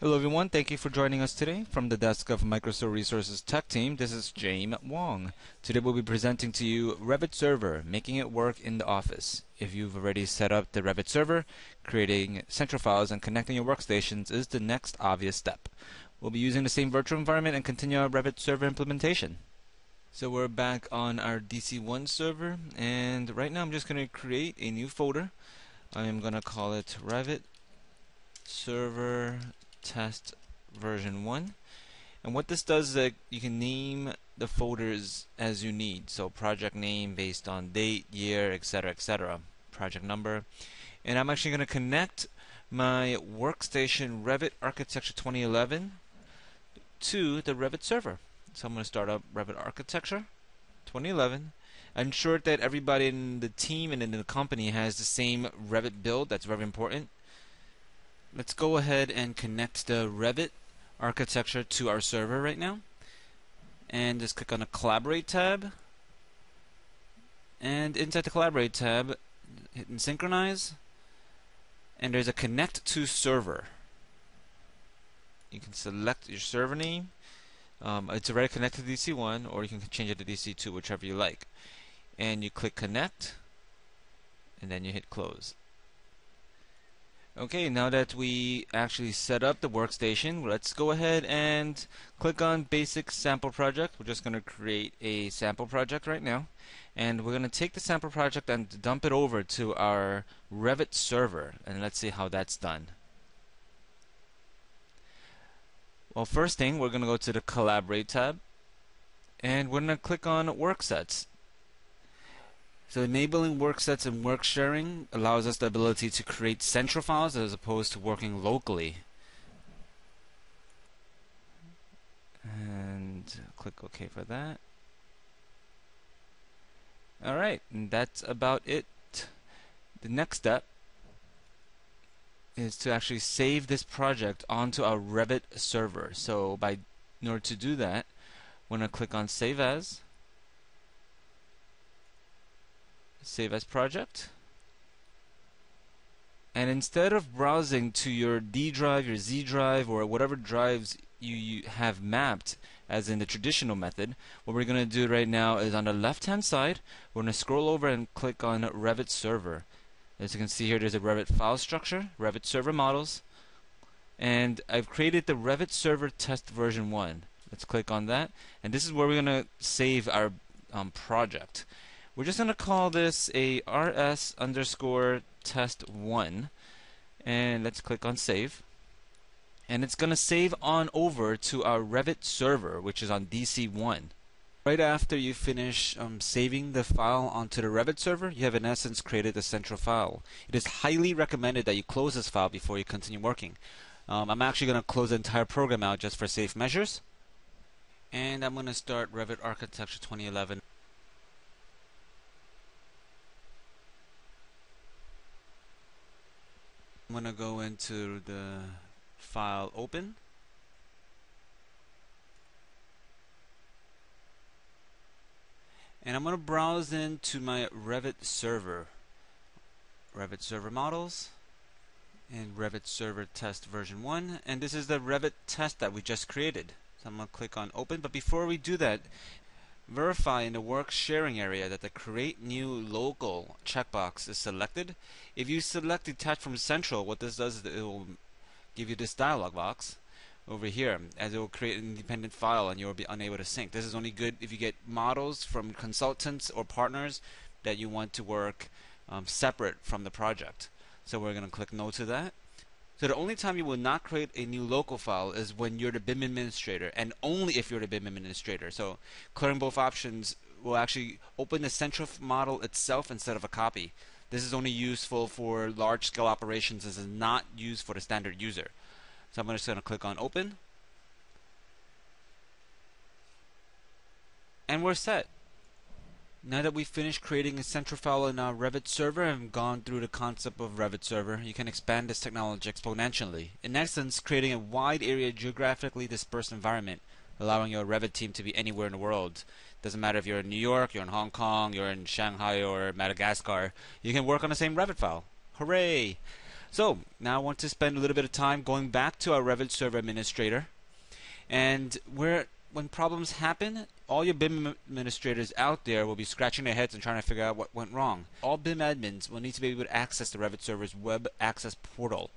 Hello everyone, thank you for joining us today. From the desk of Microsol Resources Tech Team, this is James Wong. Today we'll be presenting to you Revit Server, making it work in the office. If you've already set up the Revit Server, creating central files and connecting your workstations is the next obvious step. We'll be using the same virtual environment and continue our Revit Server implementation. So we're back on our DC1 server and right now I'm just going to create a new folder. I am going to call it Revit Server test version 1 and what this does is that you can name the folders as you need. So project name based on date year etc etc project number. And I'm actually going to connect my workstation Revit Architecture 2011 to the Revit server. So I'm going to start up Revit Architecture 2011 ensure that everybody in the team and in the company has the same Revit build that's very important Let's go ahead and connect the Revit architecture to our server right now. And just click on the Collaborate tab. And inside the Collaborate tab, hit and Synchronize. And there's a Connect to Server. You can select your server name. Um, it's already connected to DC1, or you can change it to DC2, whichever you like. And you click Connect, and then you hit Close. Okay, now that we actually set up the workstation, let's go ahead and click on Basic Sample Project. We're just going to create a sample project right now. And we're going to take the sample project and dump it over to our Revit server. And let's see how that's done. Well, first thing, we're going to go to the Collaborate tab. And we're going to click on Worksets. So enabling work sets and work sharing allows us the ability to create central files as opposed to working locally. And click OK for that. Alright, and that's about it. The next step is to actually save this project onto our Revit server. So by in order to do that, we're going to click on Save As save as project and instead of browsing to your D drive, your Z drive, or whatever drives you, you have mapped as in the traditional method, what we're going to do right now is on the left hand side, we're going to scroll over and click on Revit Server. As you can see here, there's a Revit file structure, Revit Server Models, and I've created the Revit Server Test version 1. Let's click on that, and this is where we're going to save our um, project. We're just going to call this a rs underscore test 1 and let's click on save. And it's going to save on over to our Revit server which is on DC1 right after you finish um, saving the file onto the Revit server you have in essence created a central file. It is highly recommended that you close this file before you continue working. Um, I'm actually going to close the entire program out just for safe measures. And I'm going to start Revit Architecture 2011 I'm going to go into the file open. And I'm going to browse into my Revit server. Revit server models and Revit server test version 1 and this is the Revit test that we just created. So I'm going to click on open. But before we do that Verify in the work sharing area that the create new local checkbox is selected. If you select detach from central, what this does is it will give you this dialog box over here as it will create an independent file and you will be unable to sync. This is only good if you get models from consultants or partners that you want to work um, separate from the project. So we're going to click no to that. So the only time you will not create a new local file is when you're the BIM administrator, and only if you're the BIM administrator. So clearing both options will actually open the central model itself instead of a copy. This is only useful for large-scale operations. This is not used for the standard user. So I'm just going to click on Open. And we're set. Now that we've finished creating a central file in our Revit server and gone through the concept of Revit server, you can expand this technology exponentially. In essence, creating a wide area geographically dispersed environment, allowing your Revit team to be anywhere in the world. Doesn't matter if you're in New York, you're in Hong Kong, you're in Shanghai or Madagascar, you can work on the same Revit file. Hooray! So now I want to spend a little bit of time going back to our Revit Server Administrator. And where when problems happen, all your BIM administrators out there will be scratching their heads and trying to figure out what went wrong. All BIM admins will need to be able to access the Revit Server's web access portal.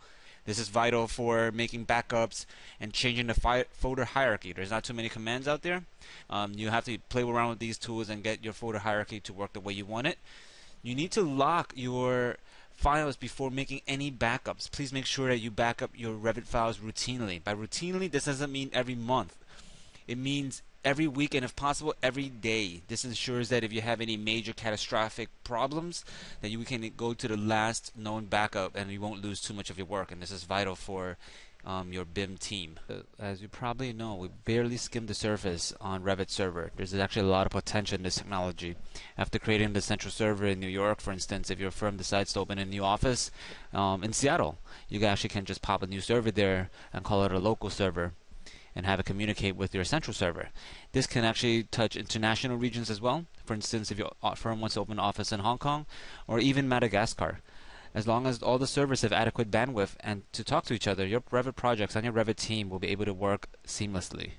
This is vital for making backups and changing the folder hierarchy. There's not too many commands out there. Um, you have to play around with these tools and get your folder hierarchy to work the way you want it. You need to lock your files before making any backups. Please make sure that you back up your Revit files routinely. By routinely, this doesn't mean every month. It means every week and if possible every day. This ensures that if you have any major catastrophic problems, then you can go to the last known backup and you won't lose too much of your work. And this is vital for um, your BIM team. Uh, as you probably know, we barely skimmed the surface on Revit Server. There's actually a lot of potential in this technology. After creating the central server in New York, for instance, if your firm decides to open a new office um, in Seattle, you actually can just pop a new server there and call it a local server and have it communicate with your central server. This can actually touch international regions as well. For instance, if your firm wants to open an office in Hong Kong or even Madagascar. As long as all the servers have adequate bandwidth and to talk to each other, your Revit projects and your Revit team will be able to work seamlessly.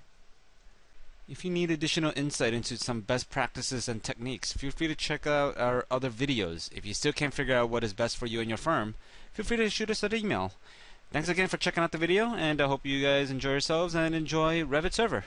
If you need additional insight into some best practices and techniques, feel free to check out our other videos. If you still can't figure out what is best for you and your firm, feel free to shoot us an email. Thanks again for checking out the video, and I hope you guys enjoy yourselves and enjoy Revit Server.